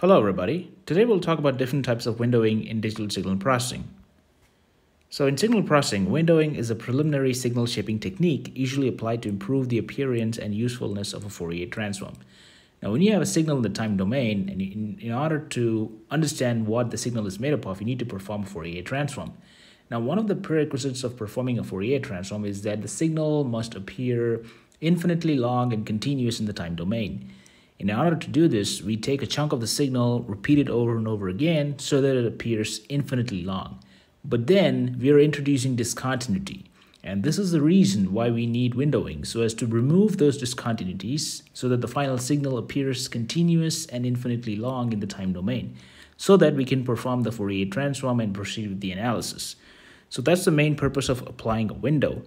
Hello everybody. Today we'll talk about different types of windowing in digital signal processing. So in signal processing, windowing is a preliminary signal shaping technique usually applied to improve the appearance and usefulness of a Fourier transform. Now when you have a signal in the time domain, and in, in order to understand what the signal is made up of, you need to perform a Fourier transform. Now one of the prerequisites of performing a Fourier transform is that the signal must appear infinitely long and continuous in the time domain. In order to do this, we take a chunk of the signal, repeat it over and over again so that it appears infinitely long. But then we are introducing discontinuity. And this is the reason why we need windowing, so as to remove those discontinuities so that the final signal appears continuous and infinitely long in the time domain, so that we can perform the Fourier transform and proceed with the analysis. So that's the main purpose of applying a window.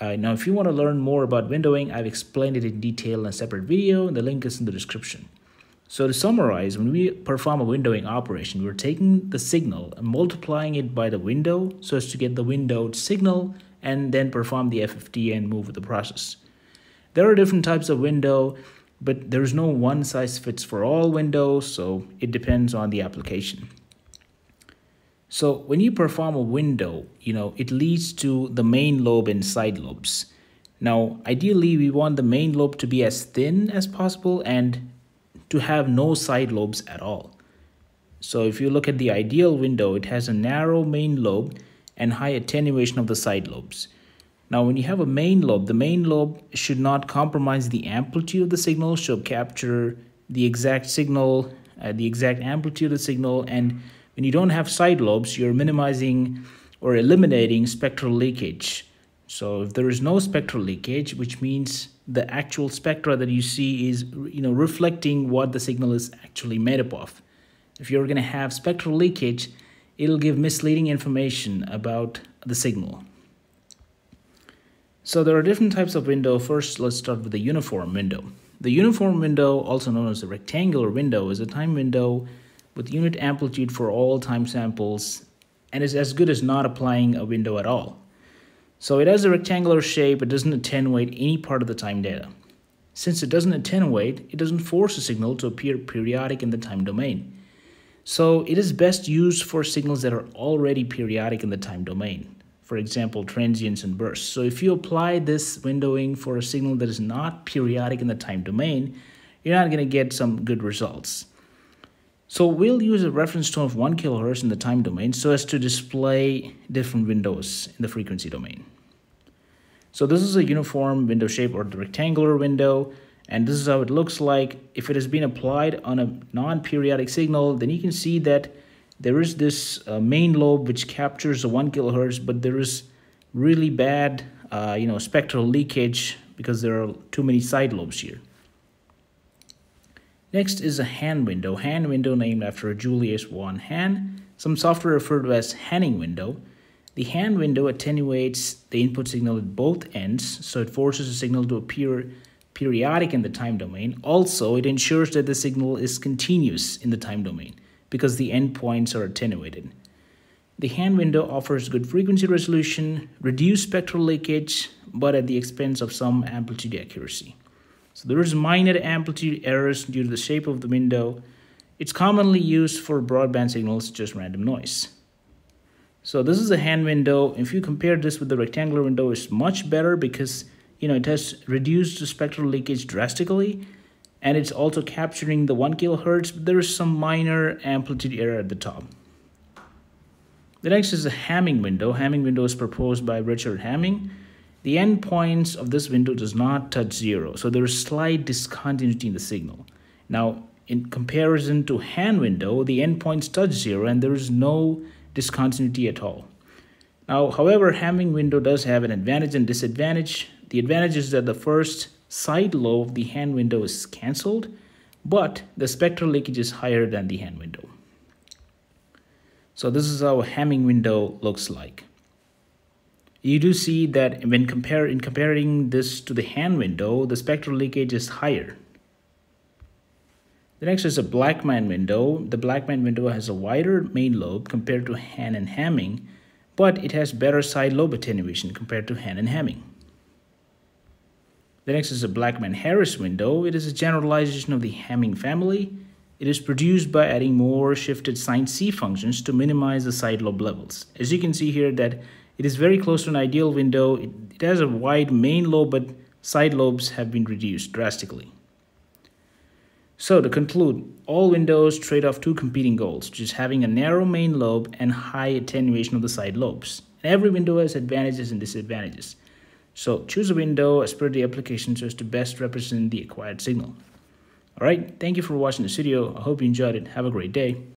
Uh, now, if you want to learn more about windowing, I've explained it in detail in a separate video, and the link is in the description. So to summarize, when we perform a windowing operation, we're taking the signal and multiplying it by the window so as to get the windowed signal and then perform the FFT and move with the process. There are different types of window, but there's no one size fits for all windows, so it depends on the application. So when you perform a window, you know, it leads to the main lobe and side lobes. Now, ideally, we want the main lobe to be as thin as possible and to have no side lobes at all. So if you look at the ideal window, it has a narrow main lobe and high attenuation of the side lobes. Now, when you have a main lobe, the main lobe should not compromise the amplitude of the signal, should capture the exact signal, uh, the exact amplitude of the signal, and when you don't have side lobes, you're minimizing or eliminating spectral leakage. So if there is no spectral leakage, which means the actual spectra that you see is you know reflecting what the signal is actually made up of. If you're going to have spectral leakage, it'll give misleading information about the signal. So there are different types of window. First, let's start with the uniform window. The uniform window, also known as the rectangular window, is a time window with unit amplitude for all time samples and is as good as not applying a window at all. So it has a rectangular shape, it doesn't attenuate any part of the time data. Since it doesn't attenuate, it doesn't force a signal to appear periodic in the time domain. So it is best used for signals that are already periodic in the time domain. For example, transients and bursts. So if you apply this windowing for a signal that is not periodic in the time domain, you're not going to get some good results. So we'll use a reference tone of 1 kHz in the time domain so as to display different windows in the frequency domain. So this is a uniform window shape or the rectangular window and this is how it looks like. If it has been applied on a non-periodic signal then you can see that there is this uh, main lobe which captures the 1 kHz but there is really bad uh, you know spectral leakage because there are too many side lobes here. Next is a Hann window. Hann window named after Julius von Hann. Some software referred to as Hanning window. The Hann window attenuates the input signal at both ends, so it forces the signal to appear periodic in the time domain. Also, it ensures that the signal is continuous in the time domain because the endpoints are attenuated. The Hann window offers good frequency resolution, reduced spectral leakage, but at the expense of some amplitude accuracy. So there is minor amplitude errors due to the shape of the window. It's commonly used for broadband signals, just random noise. So this is a Hann window. If you compare this with the rectangular window, it's much better because you know it has reduced the spectral leakage drastically and it's also capturing the 1 kilohertz, but there is some minor amplitude error at the top. The next is a Hamming window. Hamming window is proposed by Richard Hamming. The endpoints of this window does not touch zero, so there is slight discontinuity in the signal. Now, in comparison to Hann window, the endpoints touch zero and there is no discontinuity at all. Now, however, Hamming window does have an advantage and disadvantage. The advantage is that the first side lobe of the Hann window is cancelled, but the spectral leakage is higher than the Hann window. So this is how a Hamming window looks like you do see that when compare in comparing this to the Hann window, the spectral leakage is higher. The next is a Blackman window. The Blackman window has a wider main lobe compared to Hann and Hamming, but it has better side lobe attenuation compared to Hann and Hamming. The next is a Blackman Harris window. It is a generalization of the Hamming family. It is produced by adding more shifted sine C functions to minimize the side lobe levels. As you can see here that it is very close to an ideal window. It, it has a wide main lobe, but side lobes have been reduced drastically. So to conclude, all windows trade off two competing goals, is having a narrow main lobe and high attenuation of the side lobes. And every window has advantages and disadvantages. So choose a window as per the application so as to best represent the acquired signal. Alright, thank you for watching this video. I hope you enjoyed it. Have a great day.